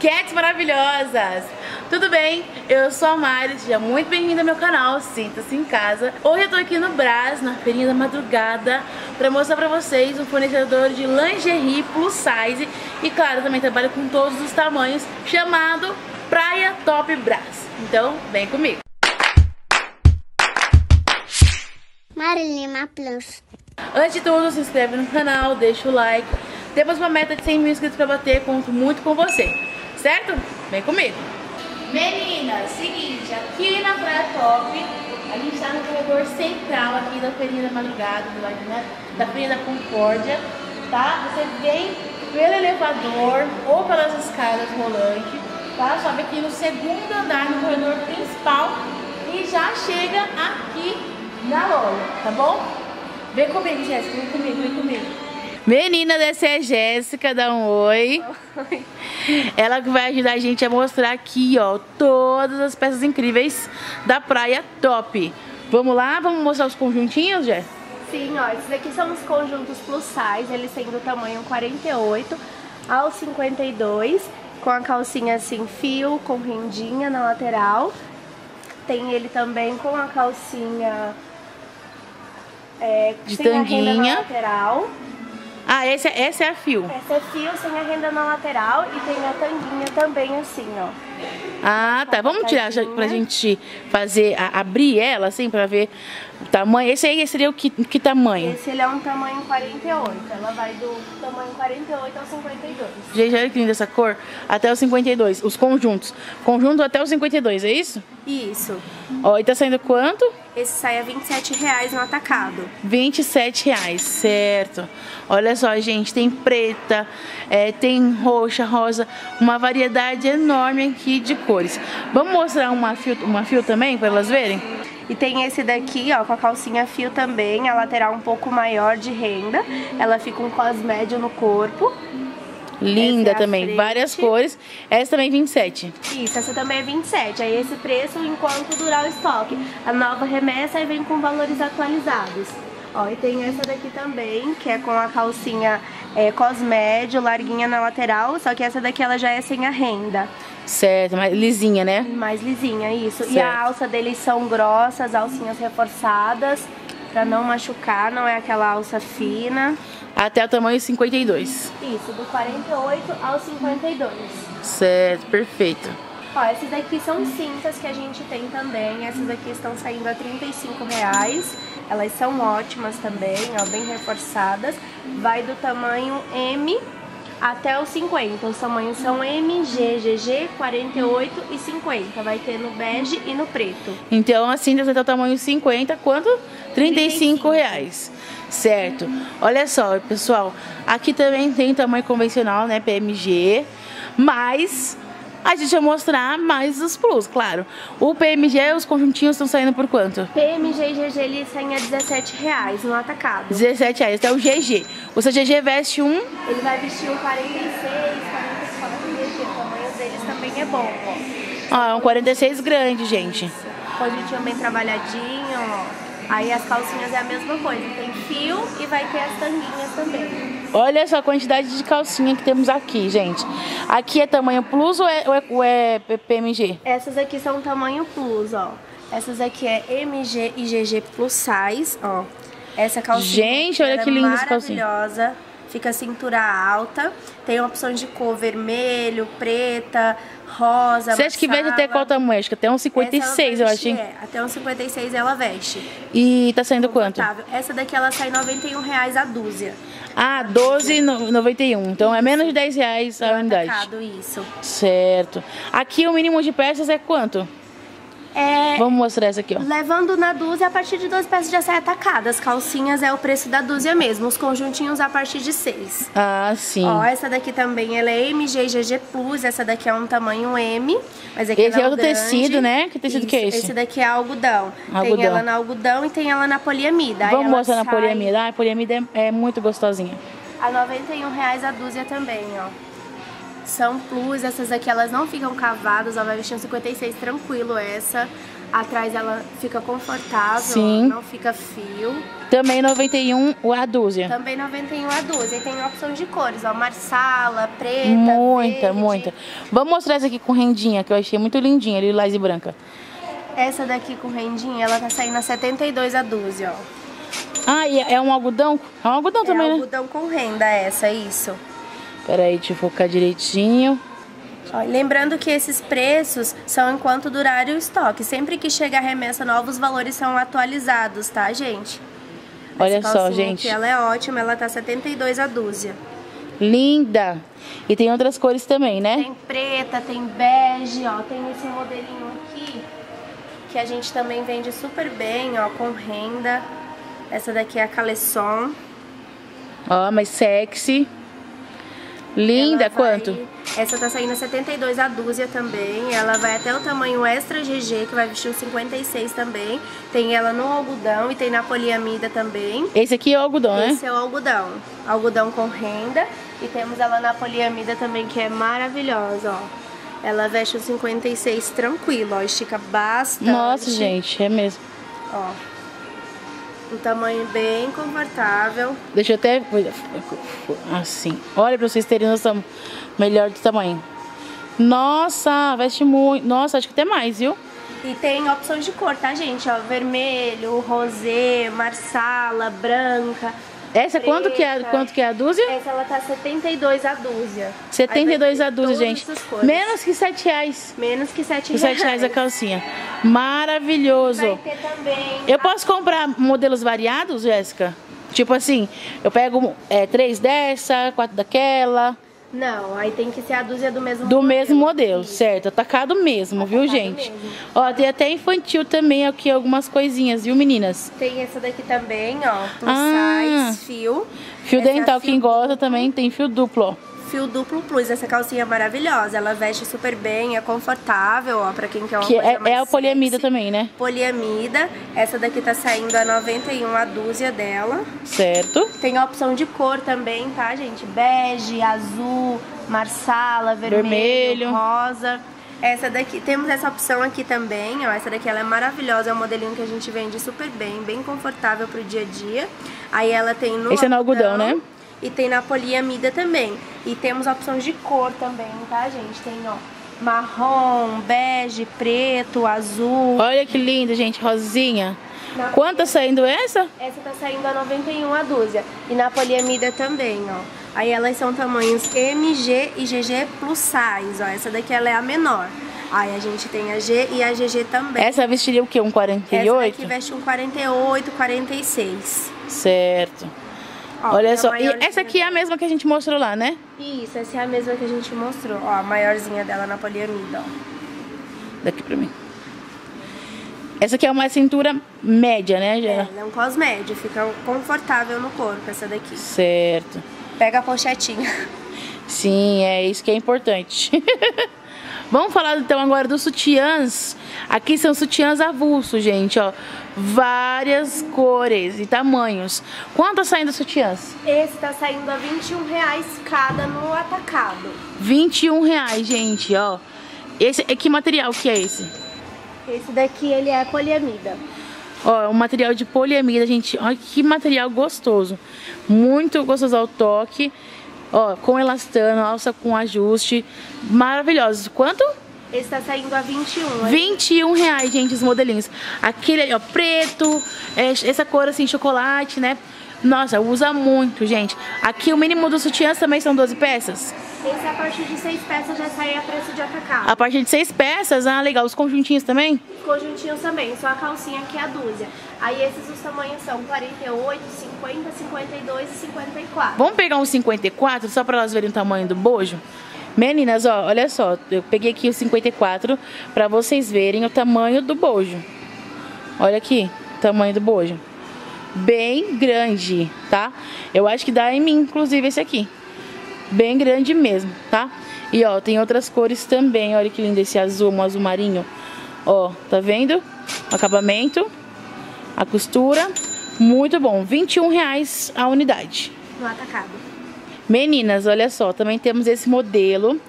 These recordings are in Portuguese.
Cats maravilhosas! Tudo bem? Eu sou a Mari, seja muito bem-vinda ao meu canal, sinta-se em casa. Hoje eu tô aqui no Brás, na feirinha da madrugada, pra mostrar pra vocês um fornecedor de lingerie plus size e claro, também trabalho com todos os tamanhos, chamado Praia Top Brás. Então, vem comigo! Marilina Plus. Antes de tudo, se inscreve no canal, deixa o like. Temos uma meta de 100 mil inscritos pra bater, conto muito com você. Certo? Vem comigo. Meninas, seguinte, aqui na Praia Top, a gente tá no corredor central aqui da Feirinha da Madrugada, do lado né, da Feirinha da Concórdia, tá? Você vem pelo elevador ou pelas escadas rolantes, tá? Sobe aqui no segundo andar, no corredor principal e já chega aqui na loja, tá bom? Vem comigo, Jéssica, vem comigo, vem comigo. Menina, essa é a Jéssica, dá um oi. oi. Ela que vai ajudar a gente a mostrar aqui, ó, todas as peças incríveis da Praia Top. Vamos lá? Vamos mostrar os conjuntinhos, Jé? Sim, ó, esses aqui são os conjuntos plus size, eles têm do tamanho 48 ao 52, com a calcinha assim, fio, com rendinha na lateral. Tem ele também com a calcinha é, de sem tanguinha. a renda na lateral. Ah, esse, é, esse é a fio. Essa é fio sem a renda na lateral e tem a tanguinha também assim, ó. Ah, tá. Vamos tirar já, pra gente fazer, a, abrir ela assim pra ver o tamanho. Esse aí seria o que, que tamanho? Esse ele é um tamanho 48. Ela vai do tamanho 48 ao 52. Gente, olha que linda essa cor. Até o 52. Os conjuntos. Conjunto até o 52, é isso? Isso. Ó, e tá saindo quanto? Esse sai a 27 reais no atacado. 27 reais, certo. Olha só, gente, tem preta, é, tem roxa, rosa, uma variedade enorme aqui de cores. Vamos mostrar uma fio, uma fio também para elas verem? E tem esse daqui, ó, com a calcinha fio também, a lateral um pouco maior de renda. Ela fica um cos médio no corpo. Linda é também, frente. várias cores. Essa também 27. Isso, essa também é 27. Aí esse preço enquanto durar o estoque. A nova remessa aí vem com valores atualizados. Ó, e tem essa daqui também, que é com a calcinha é, cosmédio, larguinha na lateral, só que essa daqui ela já é sem a renda. Certo, mais lisinha, né? Mais lisinha, isso. Certo. E a alça deles são grossas, alcinhas reforçadas, pra não machucar, não é aquela alça fina. Até o tamanho 52. Isso, do 48 ao 52. Certo, perfeito. Ó, esses daqui são cintas que a gente tem também. Essas aqui estão saindo a 35 reais. Elas são ótimas também, ó, bem reforçadas. Vai do tamanho M até o 50. Os tamanhos são M, G, GG, 48 e 50. Vai ter no bege e no preto. Então, assim, até o tamanho 50, quanto? 35, 35 reais. Certo. Olha só, pessoal. Aqui também tem tamanho convencional, né? PMG. Mas a gente vai mostrar mais os plus, claro. O PMG, os conjuntinhos estão saindo por quanto? PMG e GG eles saem a 17 reais no atacado. 17 reais, até o GG. O seu GG veste um... Ele vai vestir um 46, 44 GG. O tamanho deles também é bom, ó. Ó, é um 46 grande, gente. Conjuntinho bem trabalhadinho, ó. Aí as calcinhas é a mesma coisa, tem fio e vai ter as tanguinhas também. Olha só a quantidade de calcinha que temos aqui, gente. Aqui é tamanho plus ou é, ou é, ou é PMG? Essas aqui são tamanho plus, ó. Essas aqui é MG e GG plus size, ó. Essa calcinha Gente, olha que linda essa calcinha. maravilhosa. Fica a cintura alta. Tem opções de cor vermelho, preta, rosa, Você acha que veste até qual tamanho? Acho que até uns 56, eu acho. É, até uns 56 ela veste. E tá saindo quanto? Essa daqui ela sai 91 reais a dúzia. Ah, 12,91. Então é menos de 10 reais a unidade. Atacado, isso. Certo. Aqui o mínimo de peças é quanto? É, Vamos mostrar essa aqui, ó. Levando na dúzia, a partir de 12 peças já sai atacada. As calcinhas é o preço da dúzia mesmo. Os conjuntinhos a partir de 6. Ah, sim. Ó, essa daqui também ela é MG e GG Plus. Essa daqui é um tamanho M. Mas aqui Esse ela é o tecido, né? Que tecido Isso, que é esse? Esse daqui é algodão. Tem Algodão. ela na algodão e tem ela na poliamida. Vamos mostrar na sai poliamida. Ah, a poliamida é, é muito gostosinha. A 91 reais a dúzia também, ó. São plus, essas aqui elas não ficam cavadas, ó, vai vestir um 56 tranquilo essa. Atrás ela fica confortável, Sim. não fica fio. Também 91 a dúzia. Também 91 a dúzia. E tem opção de cores, ó. Marsala, preta, Muita, verde. muita. Vamos mostrar essa aqui com rendinha, que eu achei muito lindinha, lilás e branca. Essa daqui com rendinha, ela tá saindo a 72 a dúzia, ó. Ah, e é um algodão? É um algodão É também, né? algodão com renda essa, isso. Pera aí, deixa eu focar direitinho. Lembrando que esses preços são enquanto durar o estoque. Sempre que chega a remessa nova, os valores são atualizados, tá, gente? Olha Essa só, gente. Aqui, ela é ótima, ela tá 72 a dúzia. Linda! E tem outras cores também, né? Tem preta, tem bege, ó. Tem esse modelinho aqui, que a gente também vende super bem, ó, com renda. Essa daqui é a Caleçon. Ó, mais sexy. Linda, vai- quanto? Essa tá saindo a 72 a dúzia também. Ela vai até o tamanho extra GG, que vai vestir o 56 também. Tem ela no algodão e tem na poliamida também. Esse aqui é o algodão, né? Esse é o algodão. Algodão com renda. E temos ela na poliamida também, que é maravilhosa, ó. Ela veste o 56 tranquilo, ó. Estica bastante. Nossa, gente, é mesmo. Ó. Um tamanho bem confortável. Deixa eu até... Assim. Olha pra vocês terem noção melhor do tamanho. Nossa, veste muito. Nossa, acho que até mais, viu? E tem opções de cor, tá, gente? Ó, vermelho, rosé, marsala, branca. Essa quanto que é, preta. quanto que é a dúzia? Essa ela tá 72 a dúzia. Aí 72 vai a dúzia, gente. Menos que 7 reais. Menos que 7 Por 7 reais a calcinha. Maravilhoso. Eu posso comprar modelos variados, Jéssica? Tipo assim, eu pego é, três dessa, quatro daquela, Não, aí tem que ser a dúzia do mesmo do mesmo modelo, Isso. certo? Atacado mesmo, viu, Atacado gente? mesmo. Ó, tem até infantil também aqui, algumas coisinhas, viu, meninas? Tem essa daqui também, ó. Plus Ah. size, fio. Fio Essa é dental, fio quem gosta duplo. também tem fio duplo, ó. Fio duplo plus. Essa calcinha é maravilhosa. Ela veste super bem, é confortável, ó, pra quem quer uma Que coisa é, mais é a poliamida sexy. também, né? Poliamida. Essa daqui tá saindo a 91 a dúzia dela. Certo. Tem a opção de cor também, tá, gente? Bege, azul, marsala, vermelho, Vermelho. rosa. Essa daqui, temos essa opção aqui também, ó. Essa daqui ela é maravilhosa, é um modelinho que a gente vende super bem, bem confortável pro dia a dia. Aí ela tem no Esse é no algodão, né? E tem na poliamida também. E temos opções de cor também, tá, gente? Tem, ó, marrom, bege, preto, azul. Olha que linda, gente, rosinha. Na Quanto tá saindo essa? Essa tá saindo a 91 a dúzia. E na poliamida também, ó. Aí elas são tamanhos MG e GG plus size, ó. Essa daqui ela é a menor. Aí a gente tem a G e a GG também. Essa vestiria o quê? Um Essa 48? daqui veste um 48, 46. Certo. Ó, Olha só, e essa aqui é a mesma que a gente mostrou lá, né? Isso, essa é a mesma que a gente mostrou. Ó, a maiorzinha dela na poliamida, ó. Daqui pra mim. Essa aqui é uma cintura média, né, É, Gera? ela é um cos médio, fica confortável no corpo essa daqui. Certo. Pega a pochetinha. Sim, é isso que é importante. Vamos falar então agora dos sutiãs. Aqui são sutiãs avulsos, gente, ó. Várias cores e tamanhos. Quanto tá saindo sutiãs? Esse tá saindo a 21 reais cada no atacado. 21 reais, gente, ó. Esse, que material que é esse? Esse daqui, ele é poliamida. Ó, um material de poliamida, gente. Olha que material gostoso. Muito gostoso ao toque. Ó, com elastano, alça com ajuste. Maravilhosos. Quanto? Esse tá saindo a 21. 21 reais, gente, os modelinhos. Aquele ali, ó, preto, é, essa cor assim, chocolate, né? Nossa, usa muito, gente. Aqui o mínimo dos sutiãs também são 12 peças. Esse a partir de 6 peças já sai a preço de atacado. A partir de 6 peças, ah, legal. Os conjuntinhos também? Conjuntinhos também, só a calcinha aqui é a dúzia. Aí esses os tamanhos são 48, 50, 52 e 54. Vamos pegar um 54 só para elas verem o tamanho do bojo? Meninas, ó, olha só, eu peguei aqui o 54 para vocês verem o tamanho do bojo. Olha aqui, o tamanho do bojo. Bem grande, tá? Eu acho que dá em mim, inclusive, esse aqui. Bem grande mesmo, tá? E ó, tem outras cores também. Olha que lindo esse azul, um azul marinho. Ó, tá vendo? O acabamento, a costura. Muito bom. 21 reais a unidade. No atacado. Meninas, olha só, também temos esse modelo,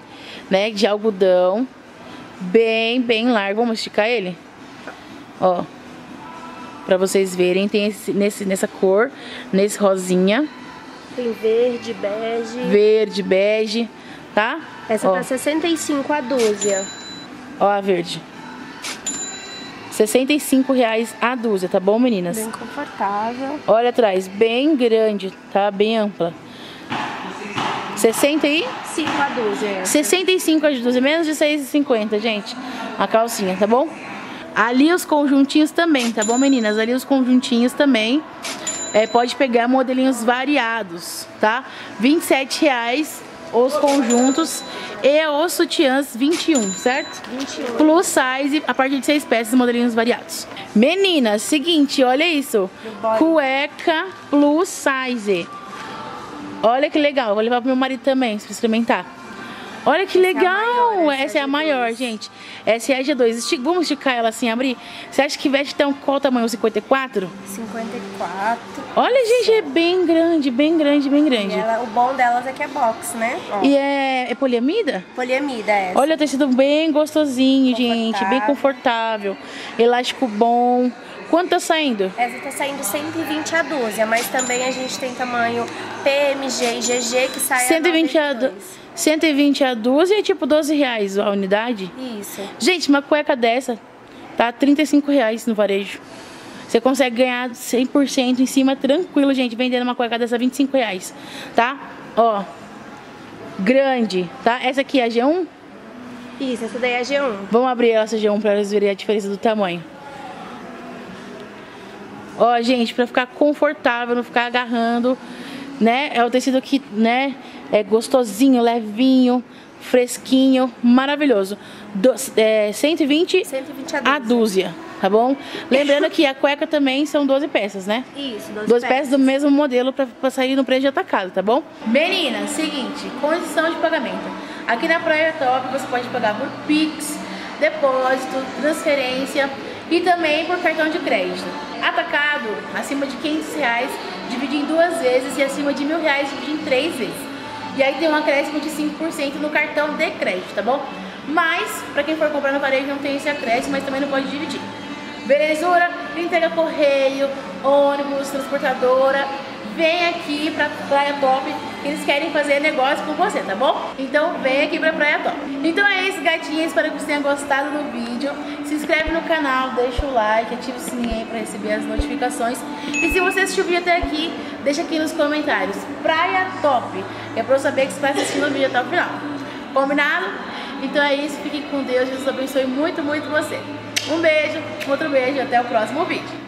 né, de algodão, bem, bem largo. Vamos esticar ele? Ó. Pra vocês verem, tem esse, nesse, nessa cor, nesse rosinha. Tem verde, bege. Verde, bege, tá? Essa ó. tá 65 a dúzia. Ó a verde. 65 reais a dúzia, tá bom, meninas? Bem confortável. Olha atrás, bem grande, tá? Bem ampla. 65 a dúzia. 65 a dúzia, menos de 6,50, gente. A calcinha, tá bom? Ali os conjuntinhos também, tá bom, meninas? Ali os conjuntinhos também. É, pode pegar modelinhos variados, tá? 27 reais os conjuntos e os sutiãs 21, certo? 21. Plus size a partir de seis peças, modelinhos variados. Meninas, seguinte, olha isso. Cueca plus size. Olha que legal, vou levar pro meu marido também, pra experimentar. Olha que legal! É maior, essa, essa, é a maior, gente. Essa é a G2. Vamos esticar ela assim, abrir? Você acha que veste então qual tamanho? 54? 54. Olha, gente, é bem grande, bem grande, bem grande. Ela, o bom delas é que é box, né? Ó. E é, é poliamida? Poliamida, é. Olha o tecido bem gostosinho, gente. Bem confortável. Elástico bom. Quanto tá saindo? Essa tá saindo 120 a dúzia, mas também a gente tem tamanho PMG e GG que sai 120 a, a 120 a dúzia e tipo 12 reais a unidade? Isso. Gente, uma cueca dessa tá 35 reais no varejo. Você consegue ganhar 100% em cima tranquilo, gente, vendendo uma cueca dessa 25 reais, tá? Ó, grande, tá? Essa aqui é a G1? Isso, essa daí é a G1. Vamos abrir essa G1 pra eles verem a diferença do tamanho. Ó, gente, pra ficar confortável, não ficar agarrando, né? É o tecido que, né, é gostosinho, levinho, fresquinho, maravilhoso. Do, é, 120, 120 a dúzia. a dúzia, tá bom? Lembrando que a cueca também são 12 peças, né? Isso, 12, 12 peças. peças do mesmo modelo pra, pra sair no preço de atacado, tá bom? Meninas, seguinte, condição de pagamento. Aqui na Praia Top você pode pagar por Pix, depósito, transferência e também por cartão de crédito. Atacado, acima de 500 reais, divide em duas vezes e acima de mil reais, divide em três vezes. E aí tem um acréscimo de 5% no cartão de crédito, tá bom? Mas, pra quem for comprar no varejo, não tem esse acréscimo, mas também não pode dividir. Belezura, entrega correio, ônibus, transportadora, vem aqui pra Praia Top, eles querem fazer negócio com você, tá bom? Então vem aqui pra Praia Top. Então é isso, gatinhas, espero que você tenha gostado do vídeo. Se inscreve no canal, deixa o like, ativa o sininho aí pra receber as notificações. E se você assistiu o vídeo até aqui, deixa aqui nos comentários, Praia Top, é pra eu saber que você está assistindo o vídeo até o final. Combinado? Então é isso, fique com Deus, Jesus abençoe muito, muito você. Um beijo, outro beijo e até o próximo vídeo.